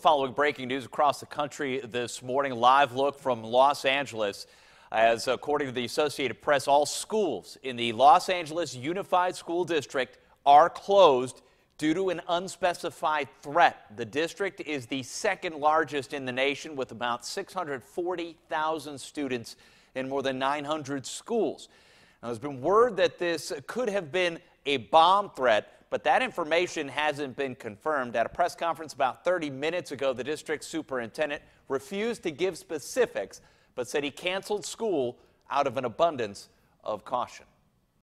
Following breaking news across the country this morning, live look from Los Angeles. As according to the Associated Press, all schools in the Los Angeles Unified School District are closed due to an unspecified threat. The district is the second largest in the nation with about 640,000 students in more than 900 schools. Now, there's been word that this could have been a bomb threat but that information hasn't been confirmed. At a press conference about 30 minutes ago, the district superintendent refused to give specifics, but said he canceled school out of an abundance of caution.